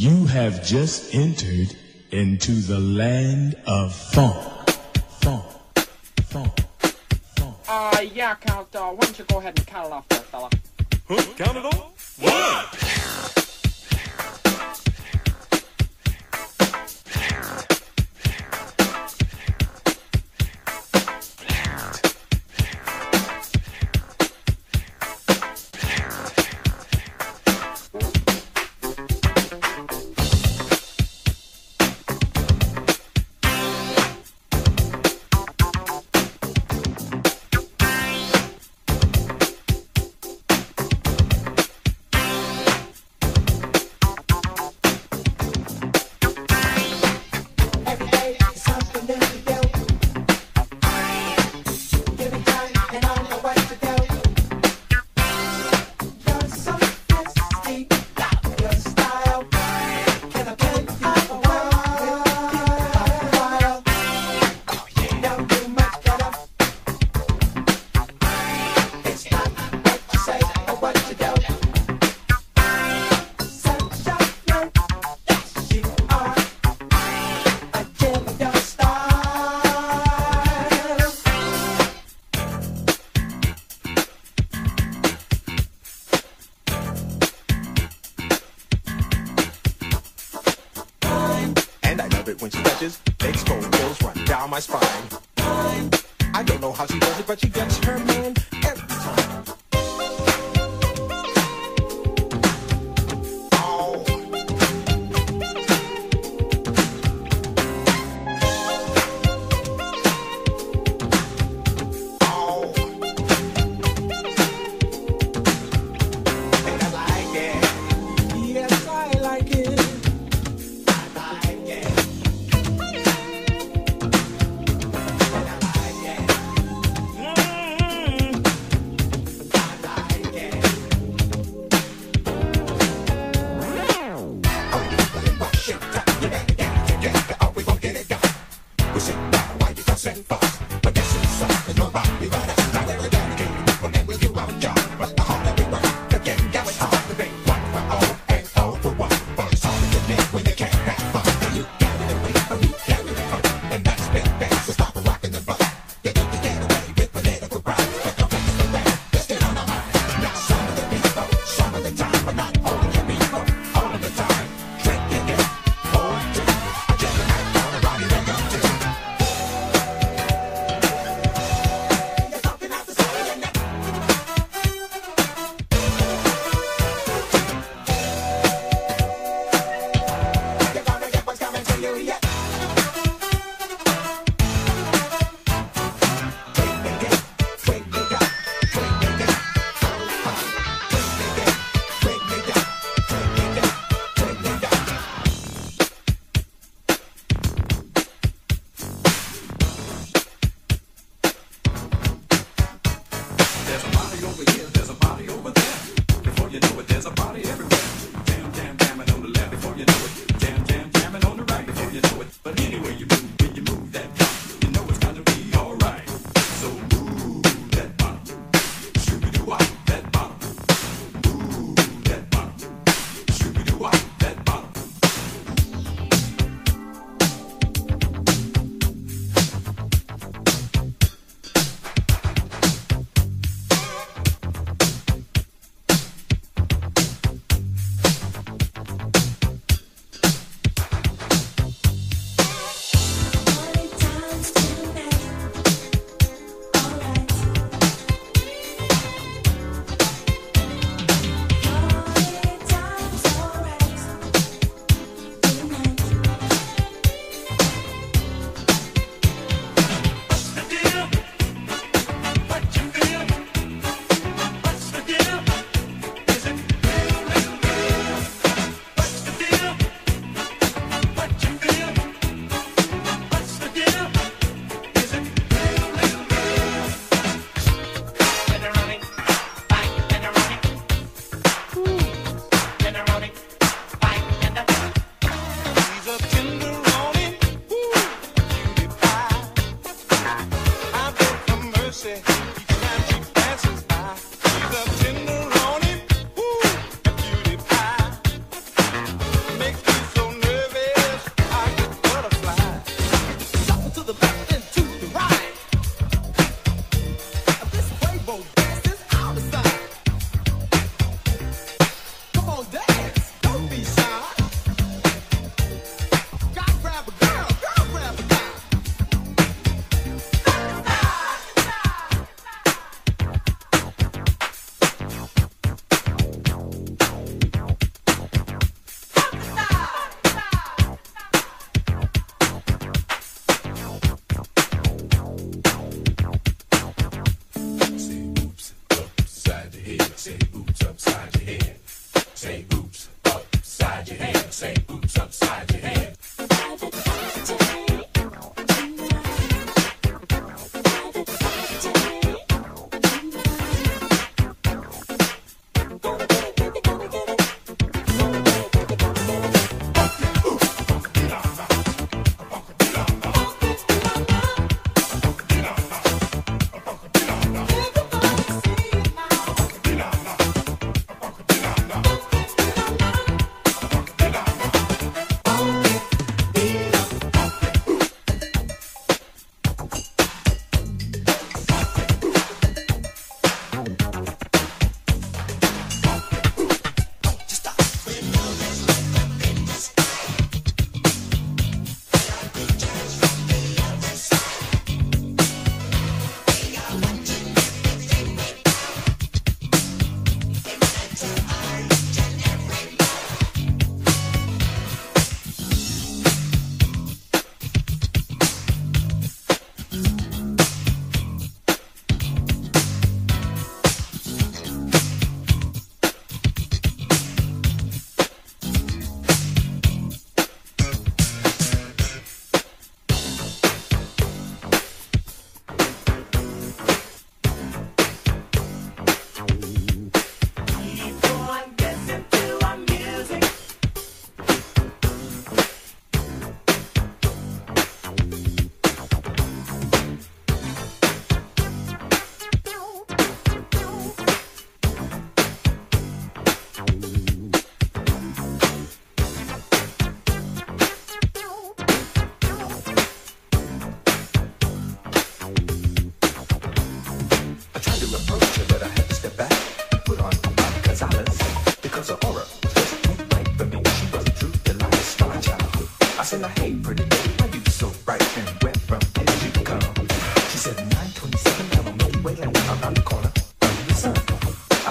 You have just entered into the land of funk. Funk. Funk. Funk. Uh, yeah, count, uh, why don't you go ahead and count it off there, fella? Huh? Count it off? One!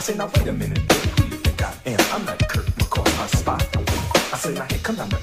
said, now wait a minute, who do you think I am? I'm not Kurt McCoy, hot spot. I said, now here, come down the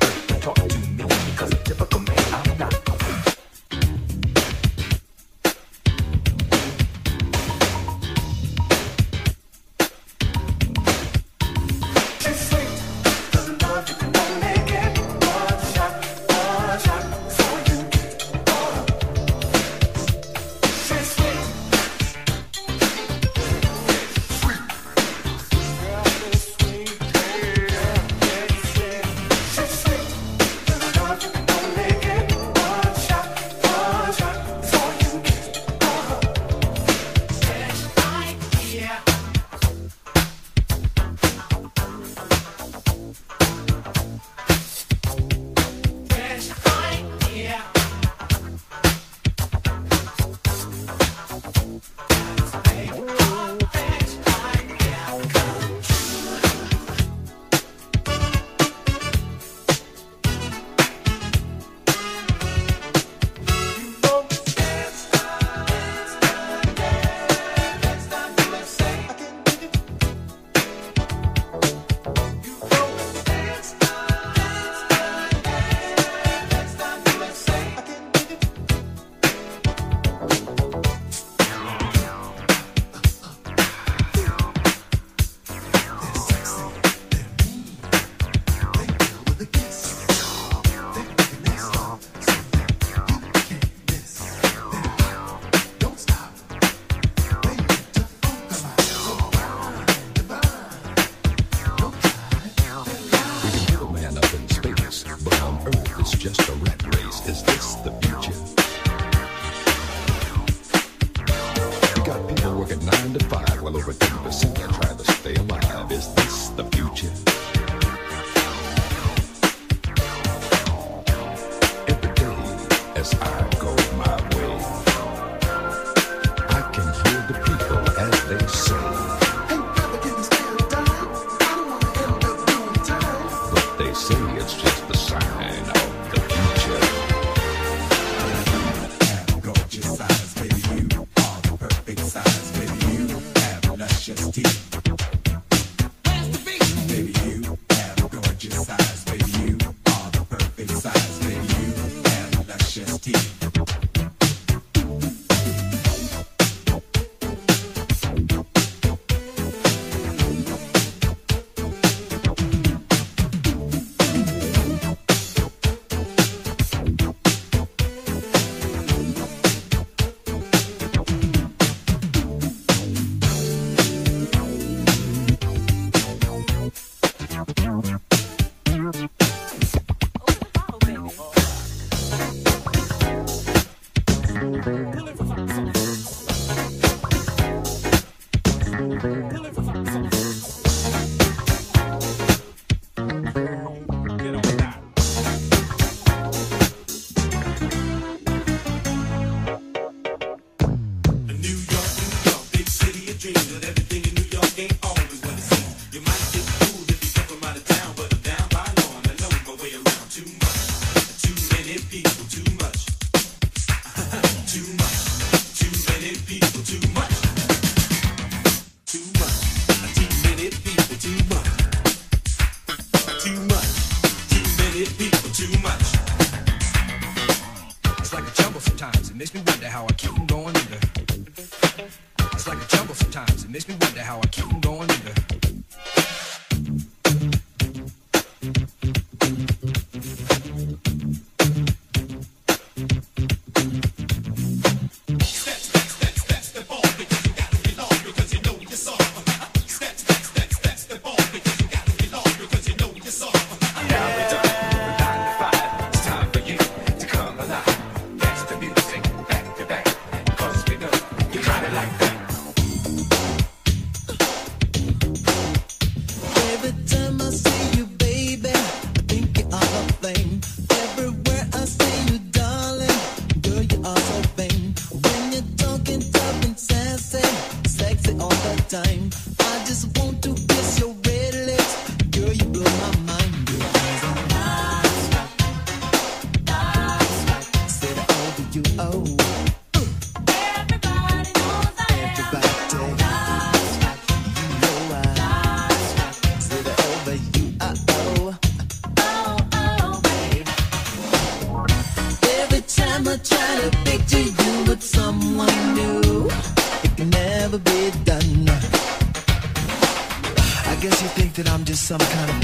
dreams that every some kind of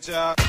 Don't get uh,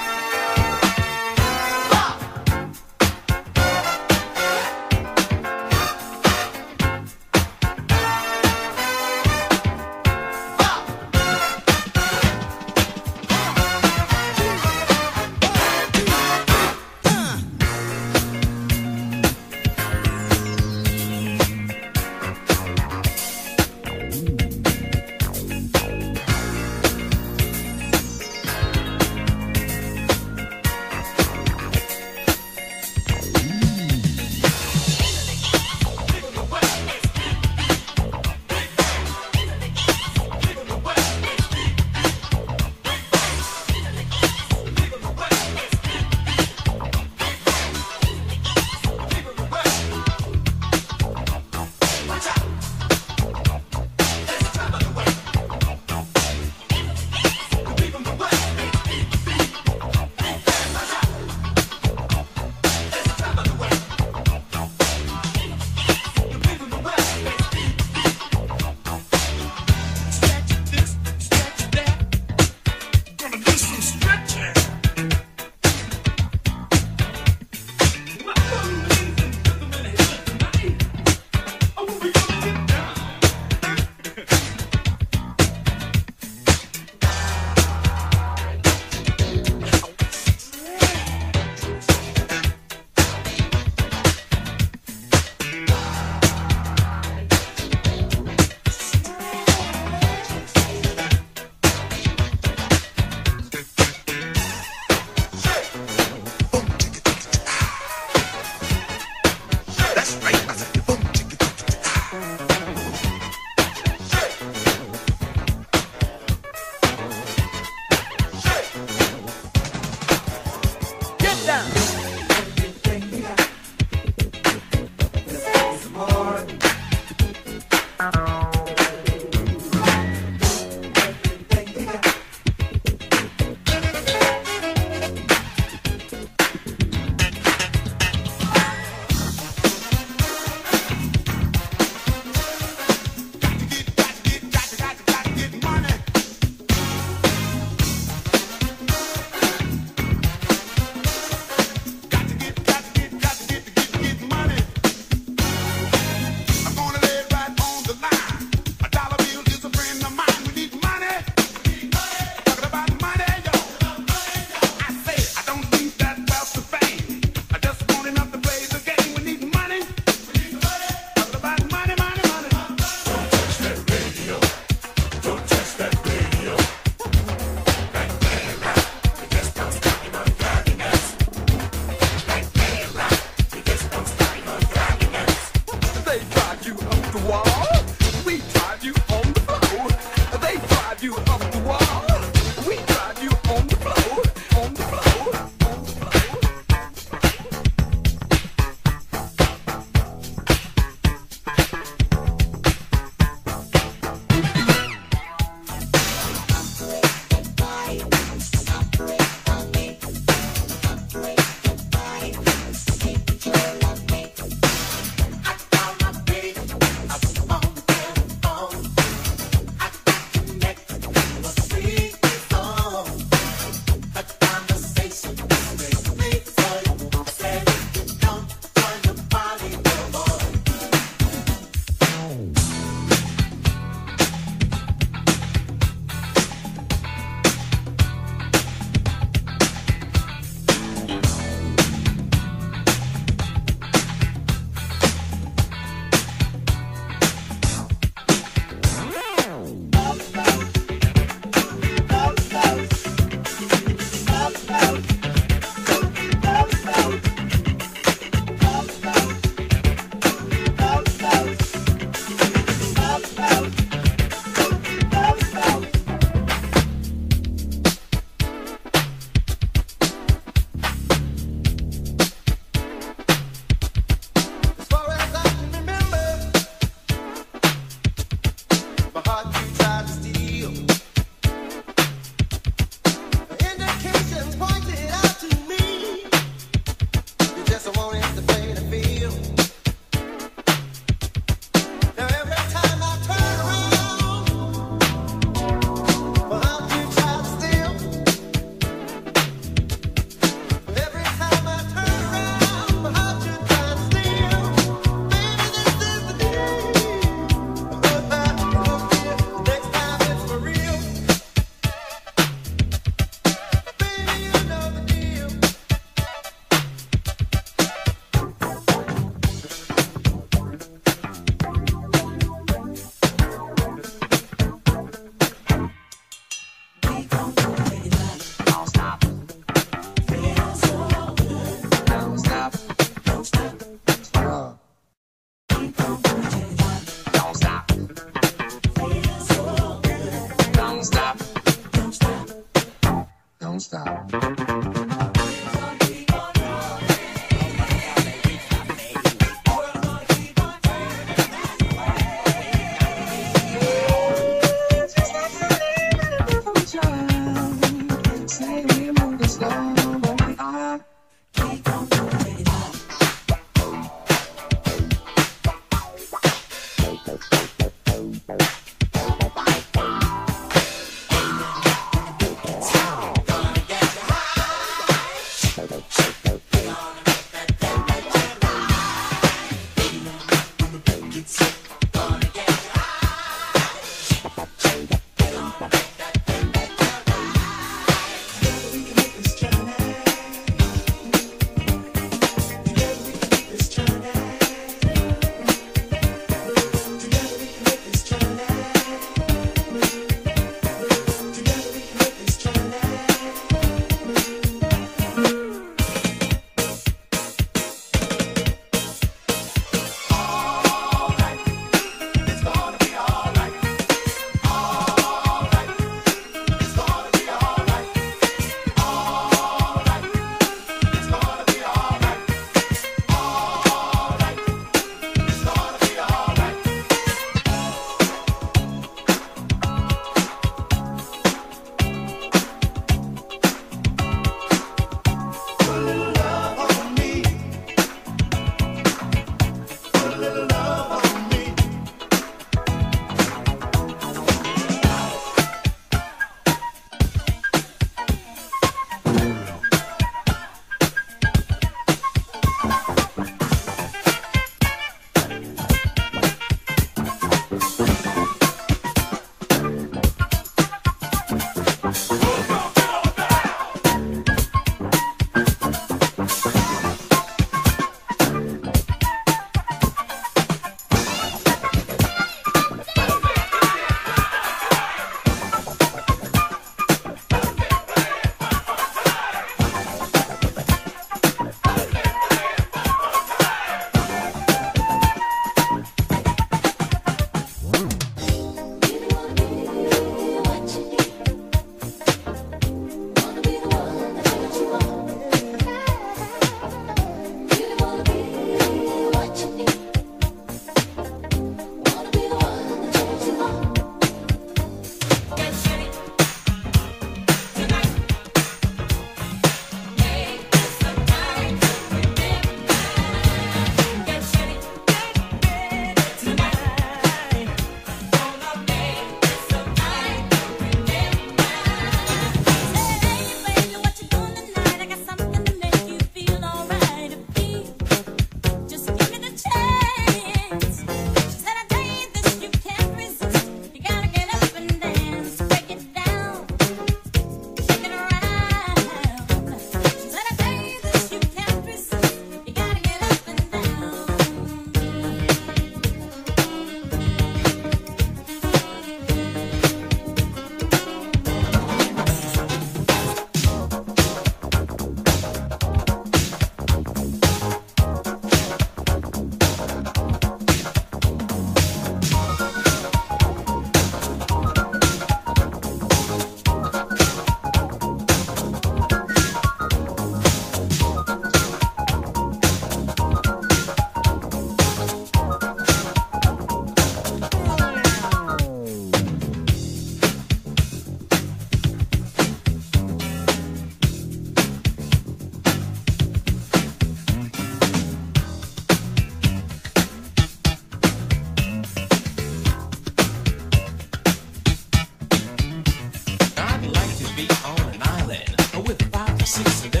six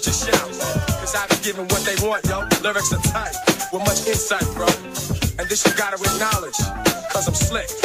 let you shout. Cause I be giving what they want, yo. Lyrics are tight, with much insight, bro. And this you gotta acknowledge, cause I'm slick.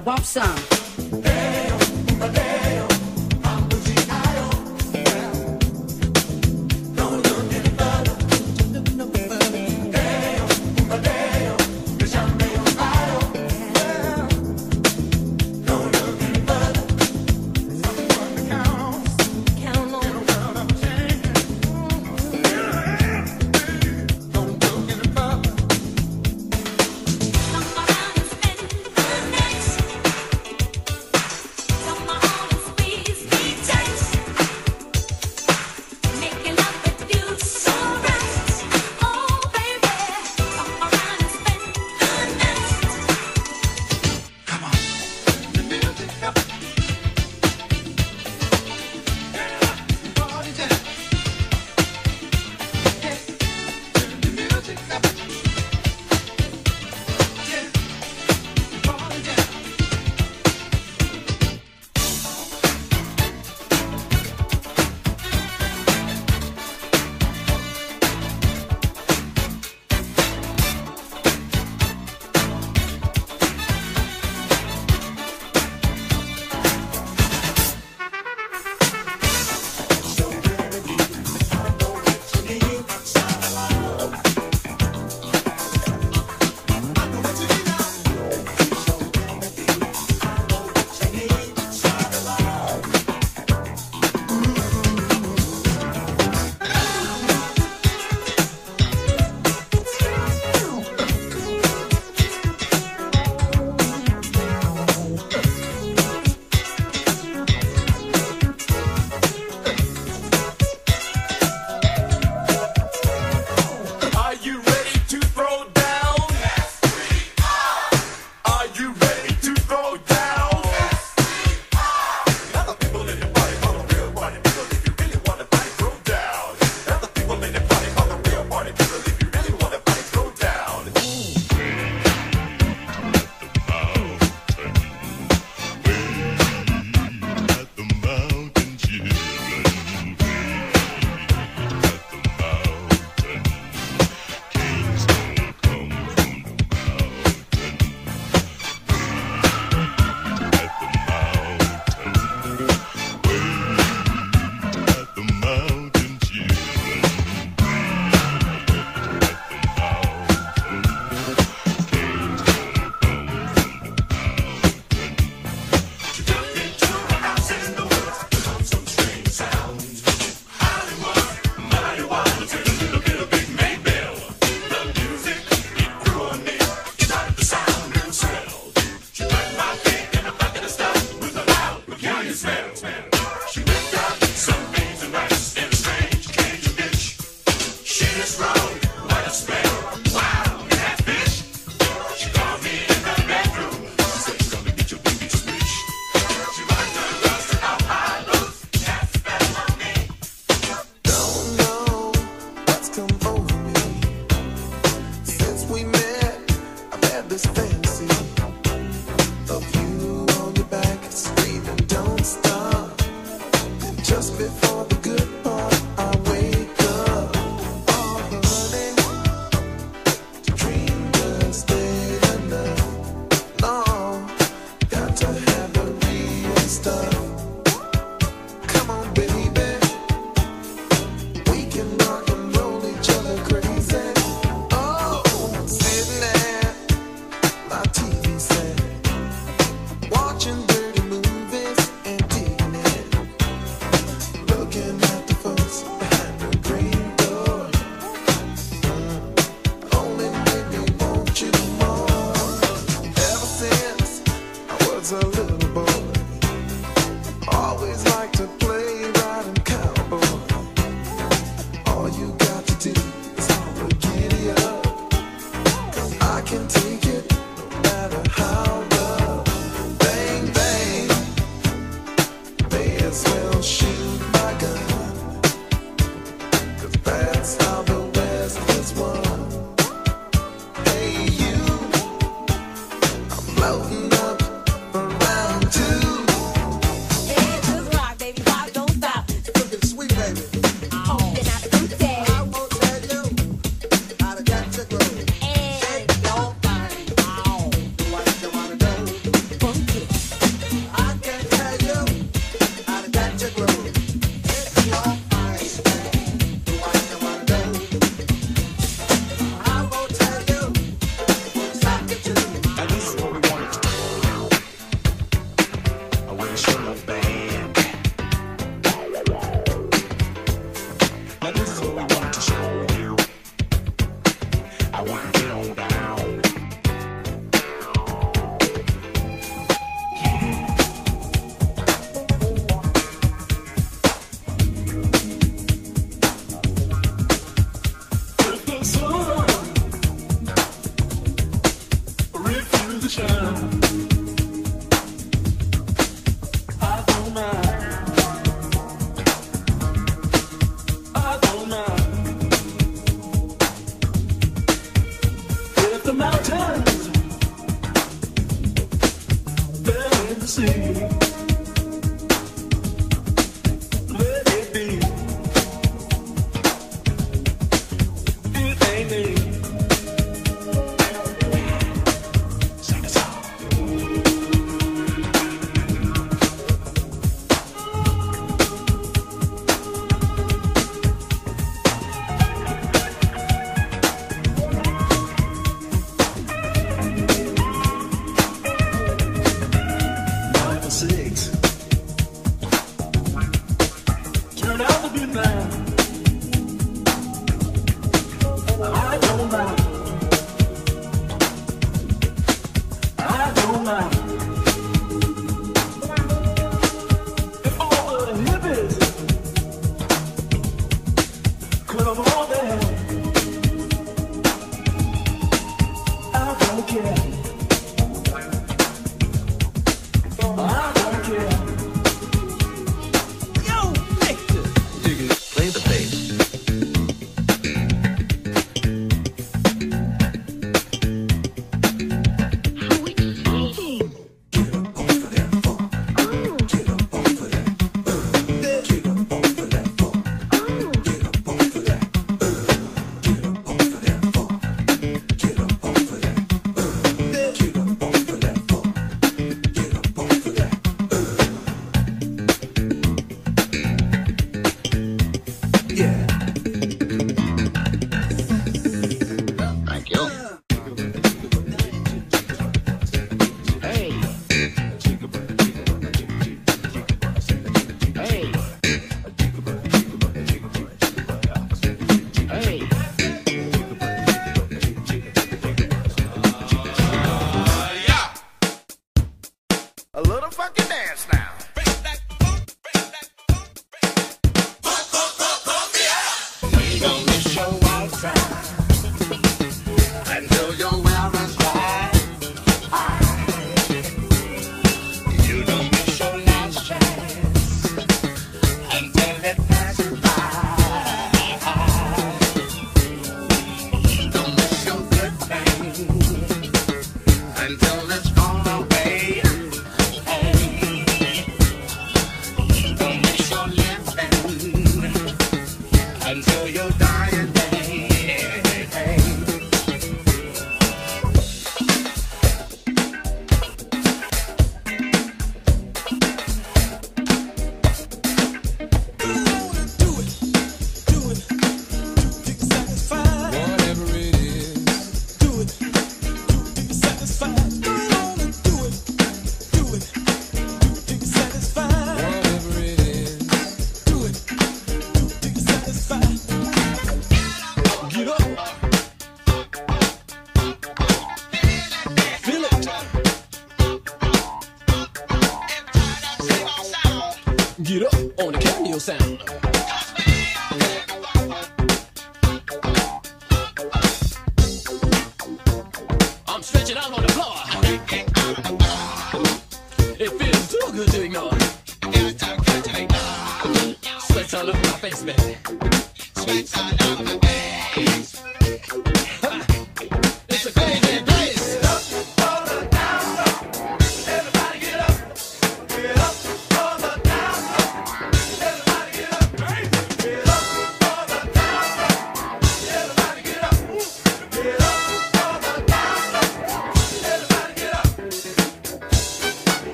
I want some.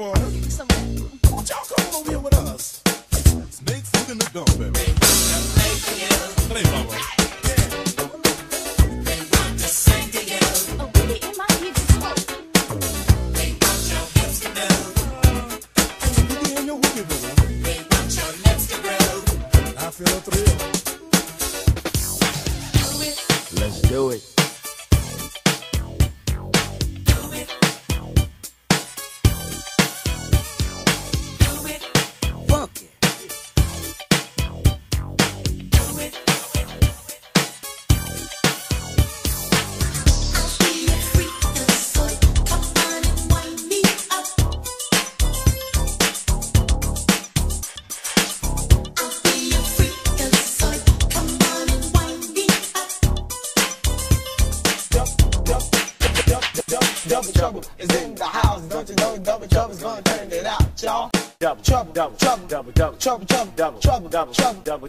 On trouble, trouble, trouble, double trouble, double double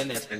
That feeling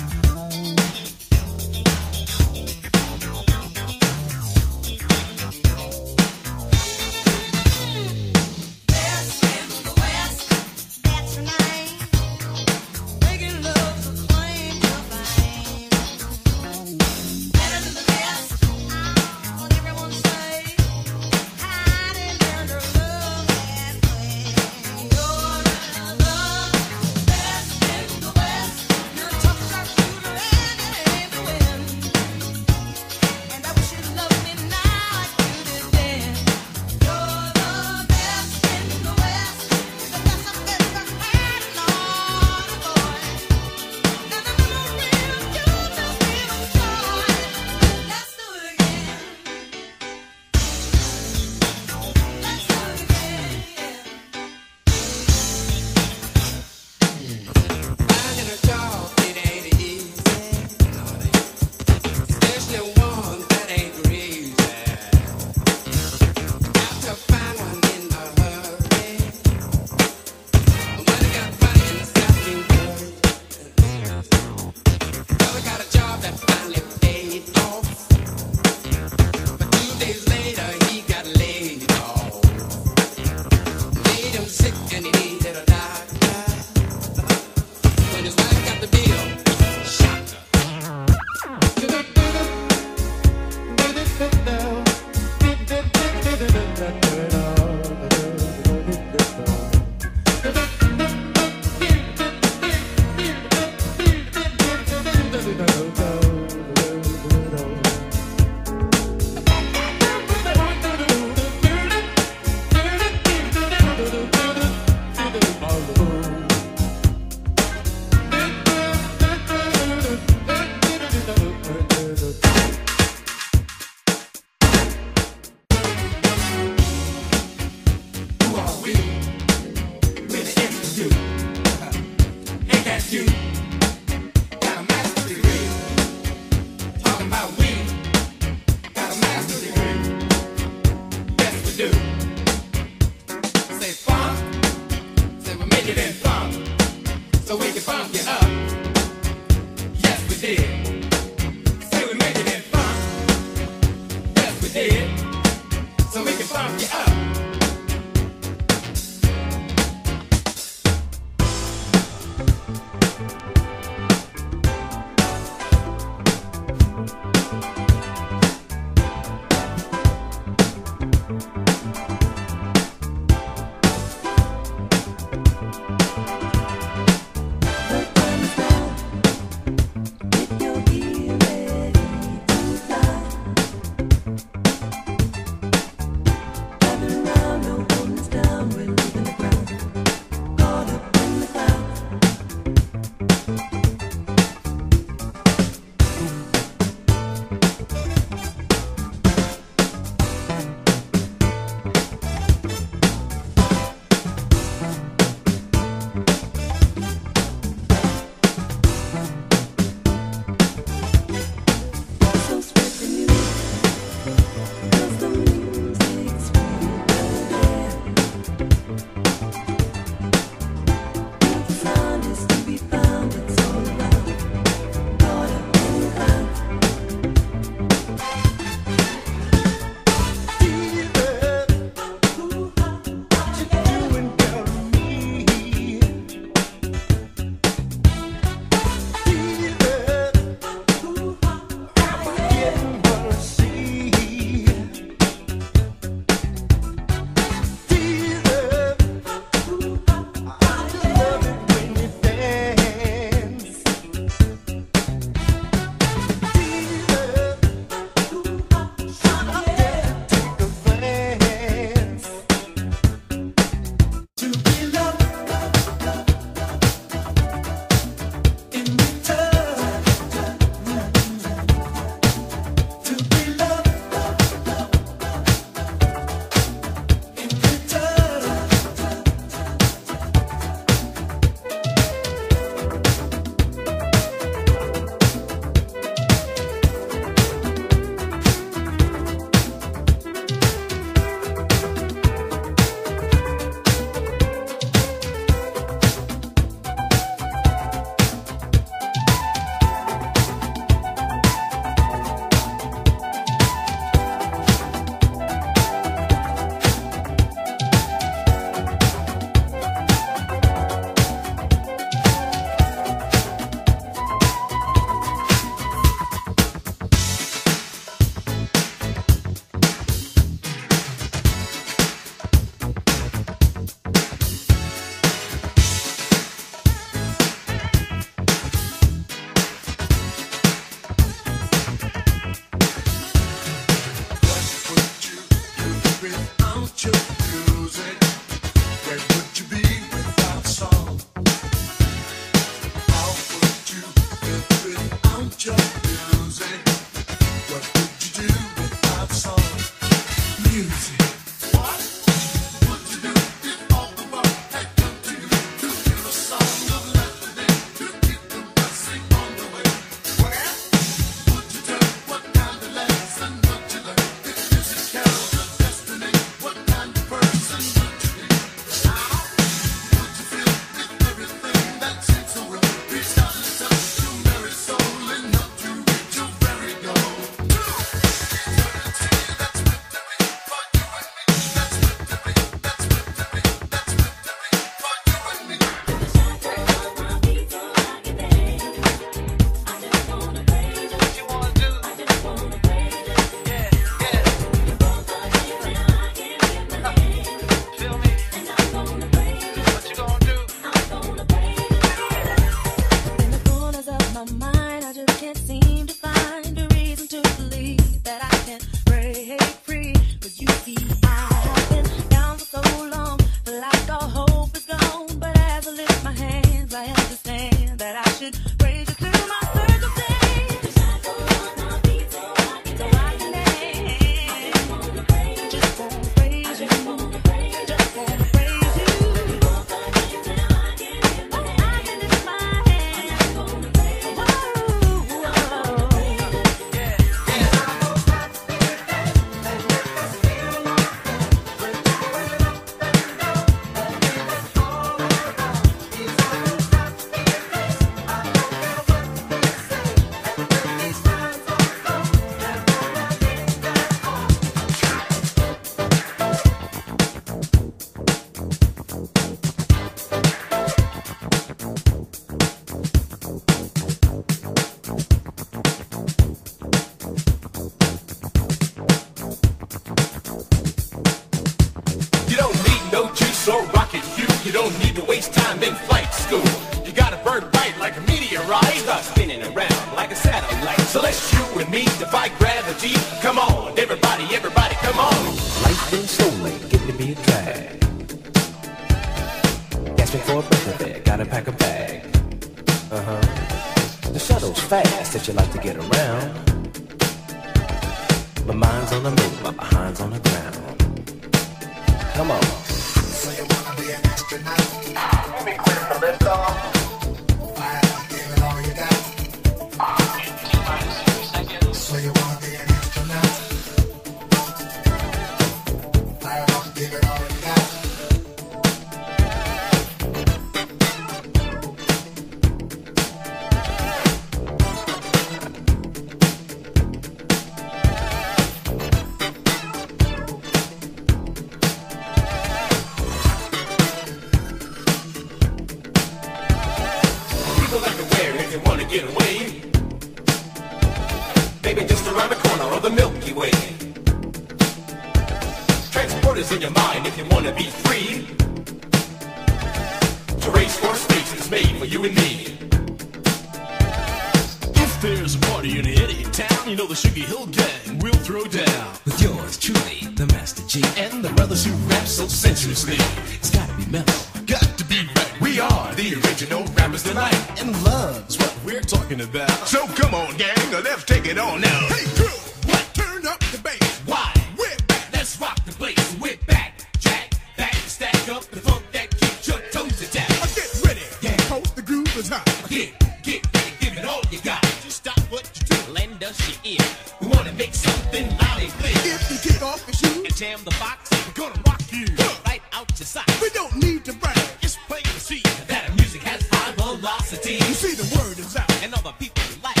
word is out. And other people like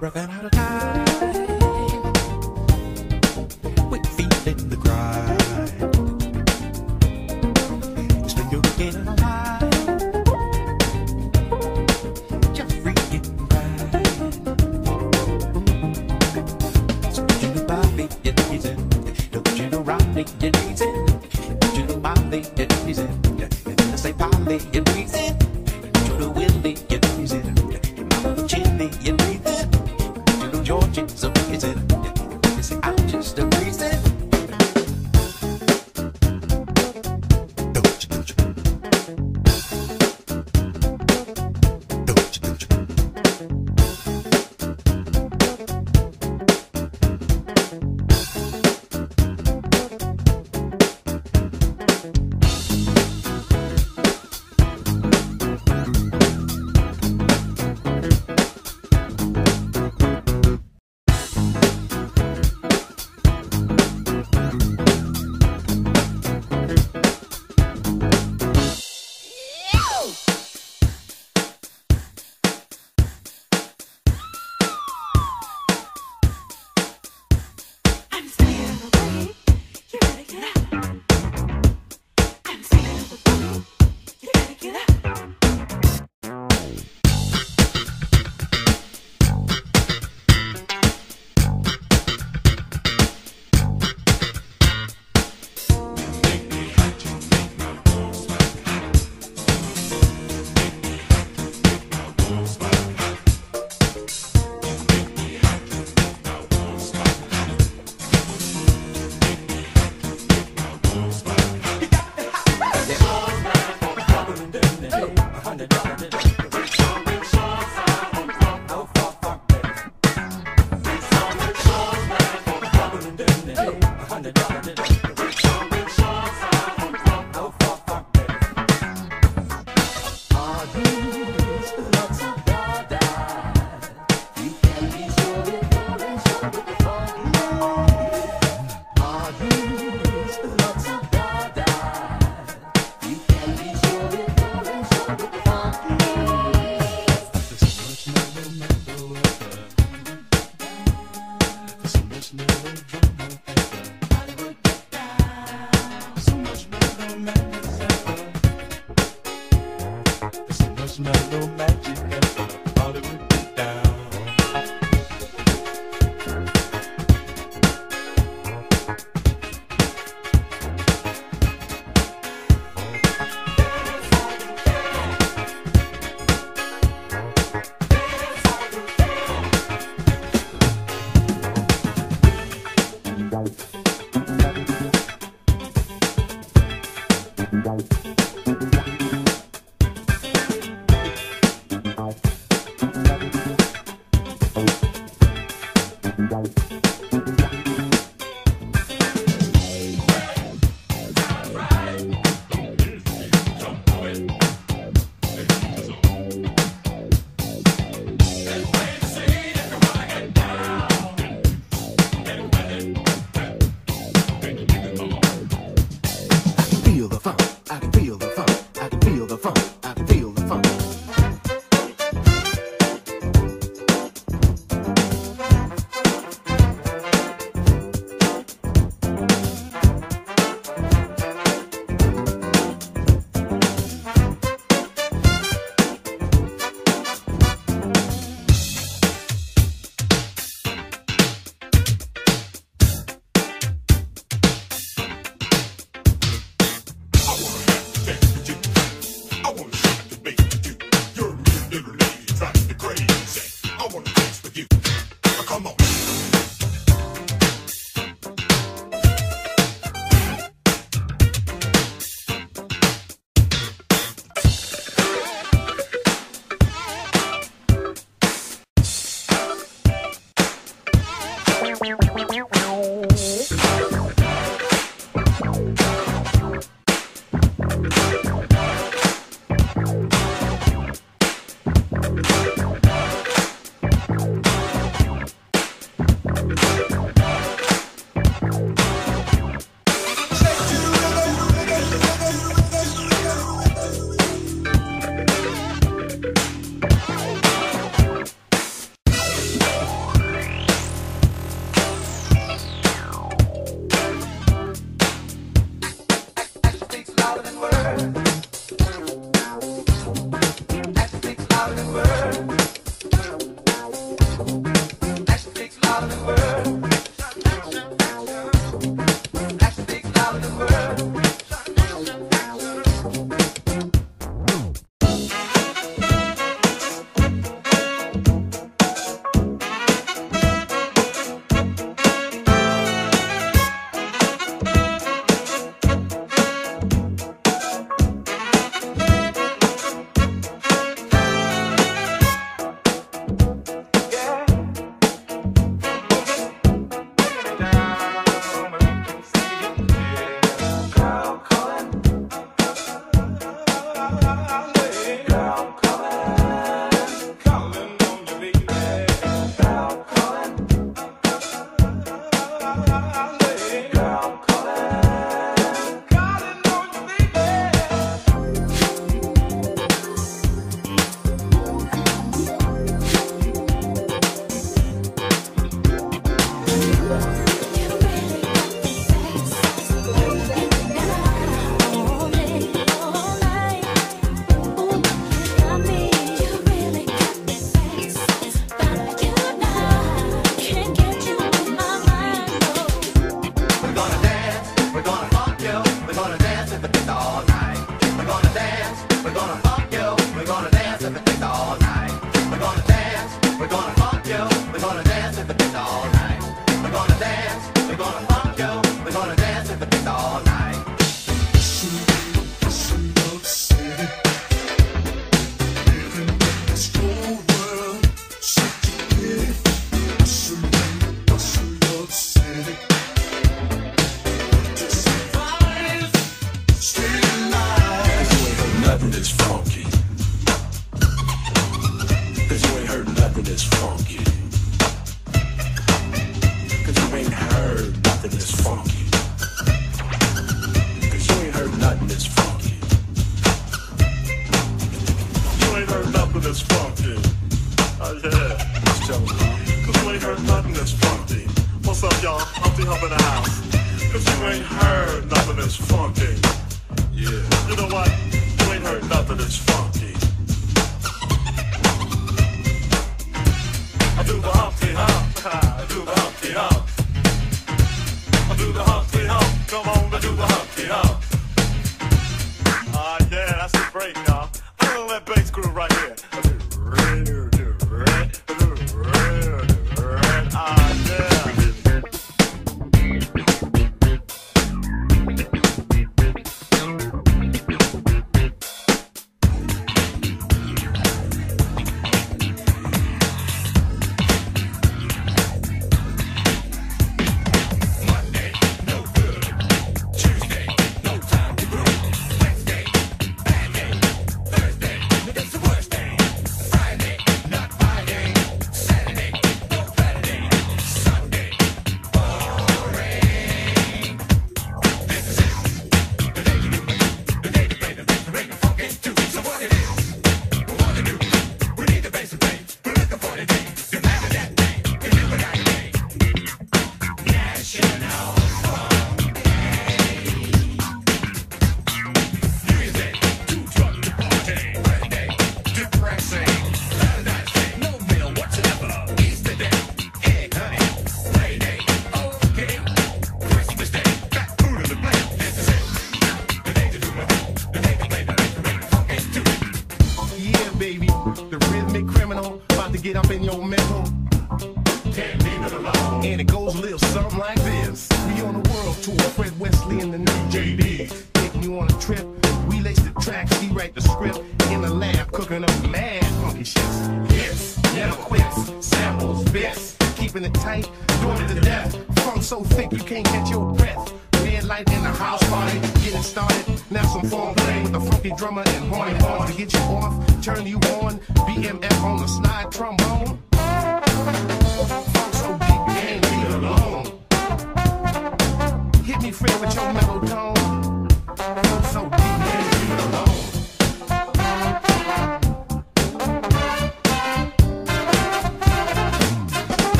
All